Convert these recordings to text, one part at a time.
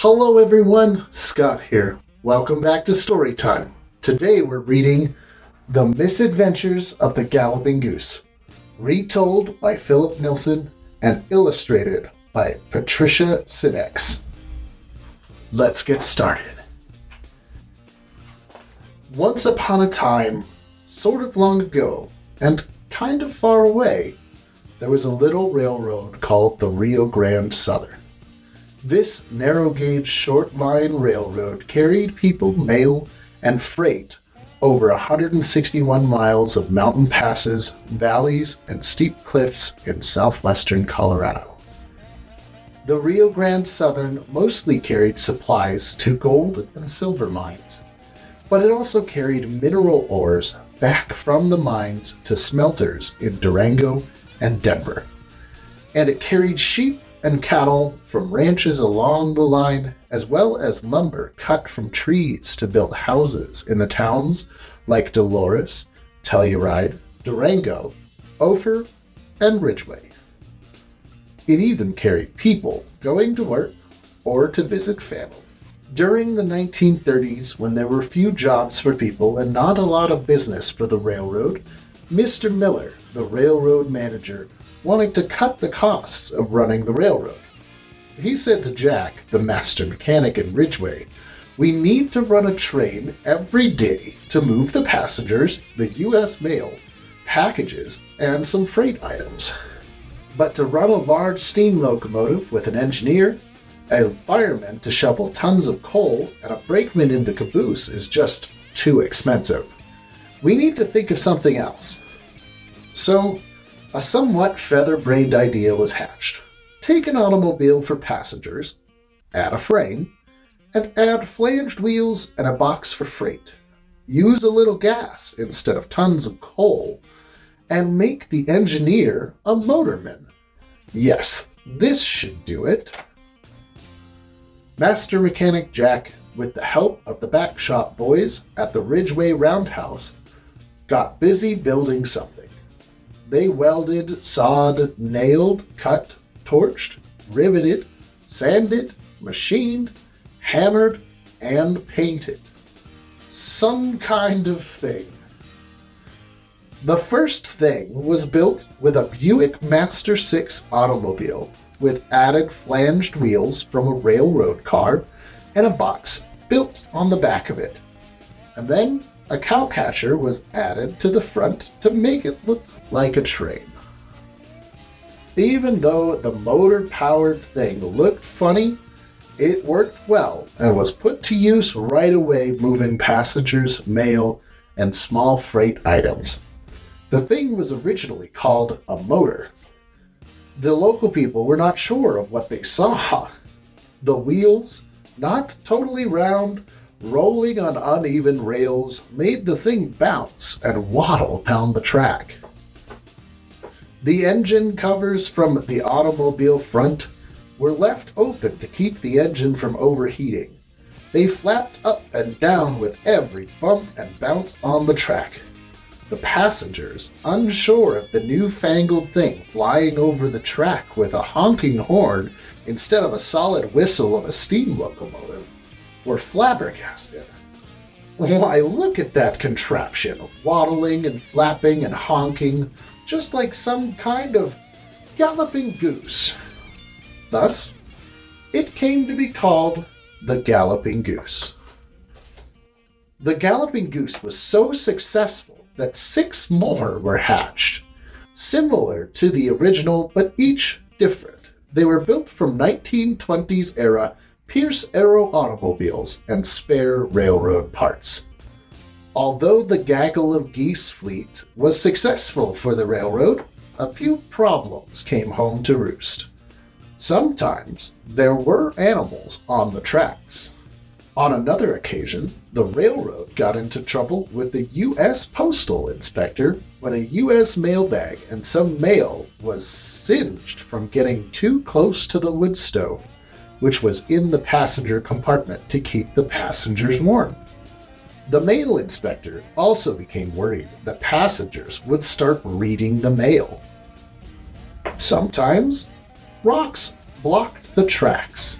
Hello everyone, Scott here. Welcome back to Storytime. Today we're reading The Misadventures of the Galloping Goose, retold by Phillip Nilsson and illustrated by Patricia Sinex. Let's get started. Once upon a time, sort of long ago, and kind of far away, there was a little railroad called the Rio Grande Southern. This narrow gauge short line railroad carried people, mail, and freight over 161 miles of mountain passes, valleys, and steep cliffs in southwestern Colorado. The Rio Grande Southern mostly carried supplies to gold and silver mines, but it also carried mineral ores back from the mines to smelters in Durango and Denver. And it carried sheep and cattle from ranches along the line, as well as lumber cut from trees to build houses in the towns like Dolores, Telluride, Durango, Ophir, and Ridgway. It even carried people going to work or to visit family. During the 1930s, when there were few jobs for people and not a lot of business for the railroad, Mr. Miller, the railroad manager, wanting to cut the costs of running the railroad. He said to Jack, the master mechanic in Ridgway, We need to run a train every day to move the passengers, the U.S. mail, packages, and some freight items. But to run a large steam locomotive with an engineer, a fireman to shovel tons of coal, and a brakeman in the caboose is just too expensive. We need to think of something else. So a somewhat feather brained idea was hatched. Take an automobile for passengers, add a frame, and add flanged wheels and a box for freight. Use a little gas instead of tons of coal, and make the engineer a motorman. Yes, this should do it. Master Mechanic Jack, with the help of the back shop boys at the Ridgway Roundhouse, got busy building something. They welded, sawed, nailed, cut, torched, riveted, sanded, machined, hammered, and painted. Some kind of thing. The first thing was built with a Buick Master 6 automobile with added flanged wheels from a railroad car and a box built on the back of it. And then a cowcatcher was added to the front to make it look like a train. Even though the motor powered thing looked funny, it worked well and was put to use right away moving passengers, mail, and small freight items. The thing was originally called a motor. The local people were not sure of what they saw. The wheels, not totally round, rolling on uneven rails, made the thing bounce and waddle down the track. The engine covers from the automobile front were left open to keep the engine from overheating. They flapped up and down with every bump and bounce on the track. The passengers, unsure of the newfangled thing flying over the track with a honking horn instead of a solid whistle of a steam locomotive, were flabbergasted. Why, look at that contraption, waddling and flapping and honking, just like some kind of galloping goose. Thus, it came to be called the Galloping Goose. The Galloping Goose was so successful that six more were hatched, similar to the original but each different. They were built from 1920s era Pierce Arrow automobiles and spare railroad parts. Although the gaggle of geese fleet was successful for the railroad, a few problems came home to roost. Sometimes there were animals on the tracks. On another occasion, the railroad got into trouble with the U.S. Postal Inspector when a U.S. mailbag and some mail was singed from getting too close to the wood stove, which was in the passenger compartment to keep the passengers warm. The mail inspector also became worried that passengers would start reading the mail. Sometimes, rocks blocked the tracks.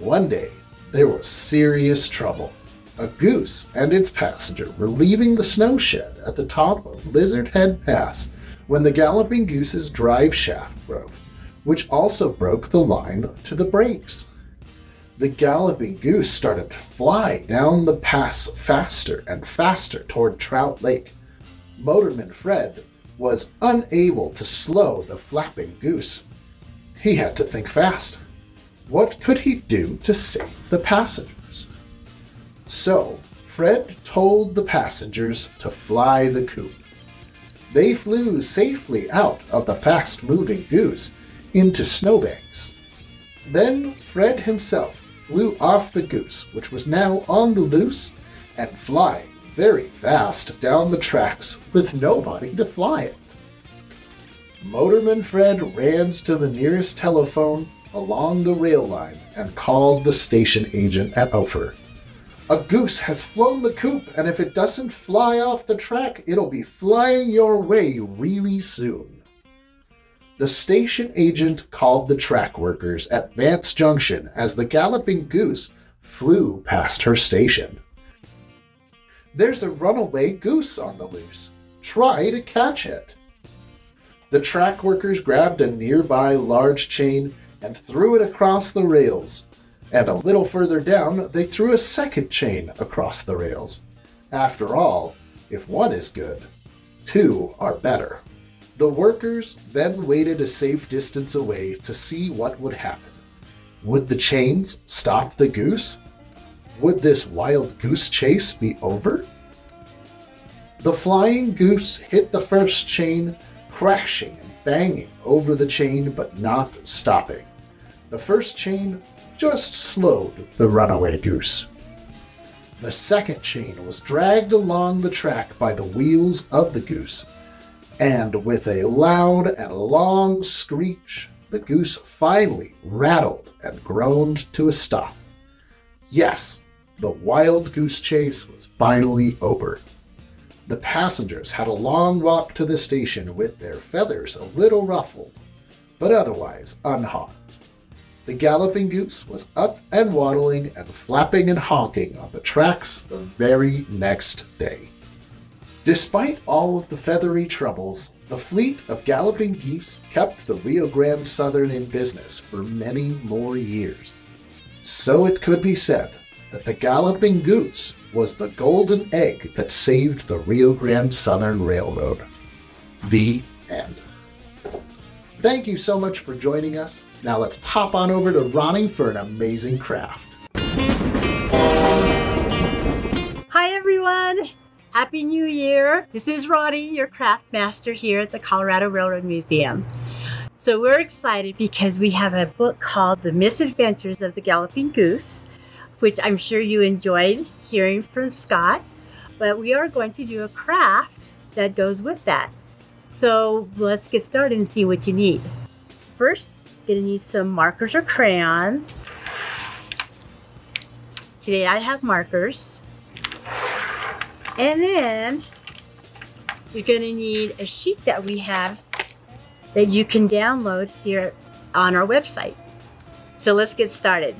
One day, there was serious trouble. A goose and its passenger were leaving the snow shed at the top of Lizard Head Pass when the Galloping Goose's drive shaft broke, which also broke the line to the brakes. The Galloping Goose started to fly down the pass faster and faster toward Trout Lake. Motorman Fred was unable to slow the flapping goose. He had to think fast. What could he do to save the passengers? So, Fred told the passengers to fly the coop. They flew safely out of the fast moving goose into snowbanks. Then Fred himself flew off the goose, which was now on the loose and flying very fast down the tracks with nobody to fly it. Motorman Fred ran to the nearest telephone along the rail line and called the station agent at Ophir. A goose has flown the coop, and if it doesn't fly off the track, it'll be flying your way really soon. The station agent called the track workers at Vance Junction as the galloping goose flew past her station. There's a runaway goose on the loose. Try to catch it. The track workers grabbed a nearby large chain and threw it across the rails. And a little further down, they threw a second chain across the rails. After all, if one is good, two are better. The workers then waited a safe distance away to see what would happen. Would the chains stop the goose? Would this wild goose chase be over? The flying goose hit the first chain, crashing and banging over the chain but not stopping. The first chain just slowed the runaway goose. The second chain was dragged along the track by the wheels of the goose, and with a loud and long screech, the goose finally rattled and groaned to a stop. Yes, the wild goose chase was finally over. The passengers had a long walk to the station with their feathers a little ruffled, but otherwise unharmed. The galloping goose was up and waddling and flapping and honking on the tracks the very next day. Despite all of the feathery troubles, the fleet of galloping geese kept the Rio Grande Southern in business for many more years. So it could be said that the galloping goose was the golden egg that saved the Rio Grande Southern Railroad. The end. Thank you so much for joining us. Now let's pop on over to Roni for an amazing craft. Hi everyone! Happy New Year! This is Roni, your craft master here at the Colorado Railroad Museum. So we're excited because we have a book called The Misadventures of the Galloping Goose, which I'm sure you enjoyed hearing from Scott. But we are going to do a craft that goes with that. So let's get started and see what you need. First, you're gonna need some markers or crayons. Today I have markers. And then you're going to need a sheet that we have that you can download here on our website. So let's get started.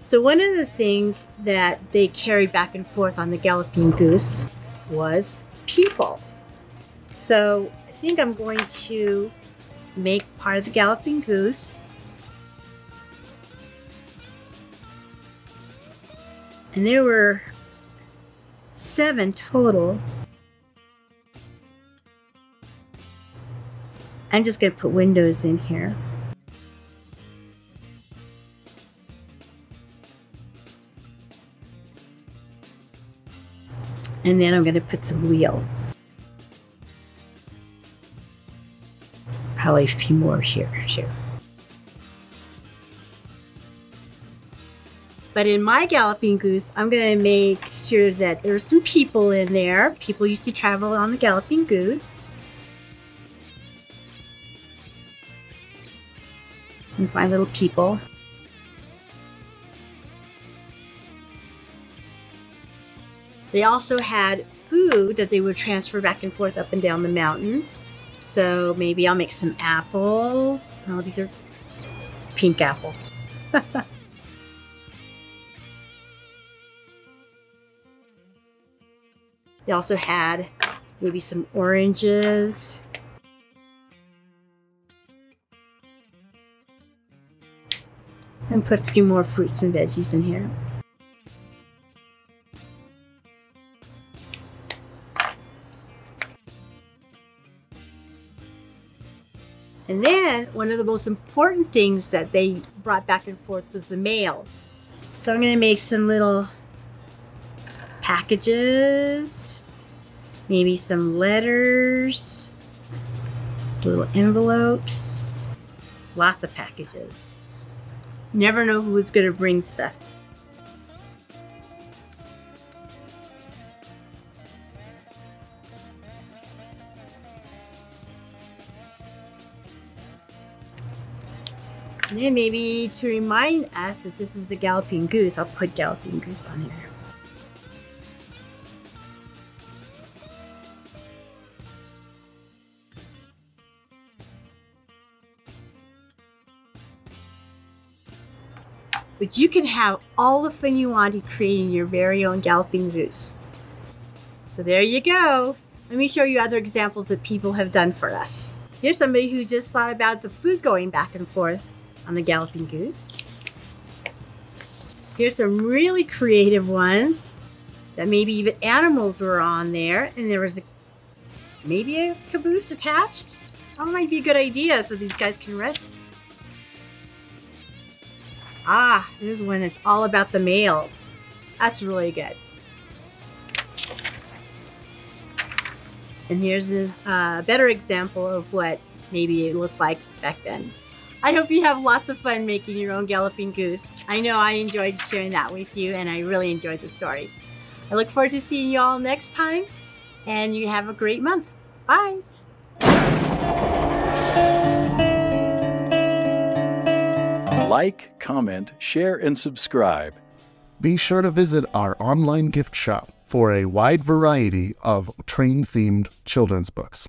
So one of the things that they carried back and forth on the Galloping Goose was people. So I think I'm going to make part of the Galloping Goose. And there were seven total. I'm just going to put windows in here. And then I'm going to put some wheels. Probably a few more here. here. But in my Galloping Goose, I'm going to make sure that there's some people in there. People used to travel on the Galloping Goose. Here's my little people. They also had food that they would transfer back and forth up and down the mountain. So maybe I'll make some apples. Oh, these are pink apples. They also had maybe some oranges. And put a few more fruits and veggies in here. And then one of the most important things that they brought back and forth was the mail. So I'm going to make some little packages, maybe some letters, little envelopes, lots of packages. Never know who's going to bring stuff. And then maybe to remind us that this is the Galloping Goose, I'll put Galloping Goose on here. But you can have all the fun you want in creating your very own Galloping Goose. So there you go. Let me show you other examples that people have done for us. Here's somebody who just thought about the food going back and forth on the Galloping Goose. Here's some really creative ones that maybe even animals were on there and there was a, maybe a caboose attached. That might be a good idea so these guys can rest. Ah, there's one that's all about the mail. That's really good. And here's a uh, better example of what maybe it looked like back then. I hope you have lots of fun making your own Galloping Goose. I know I enjoyed sharing that with you and I really enjoyed the story. I look forward to seeing you all next time and you have a great month. Bye. Like, comment, share, and subscribe. Be sure to visit our online gift shop for a wide variety of train themed children's books.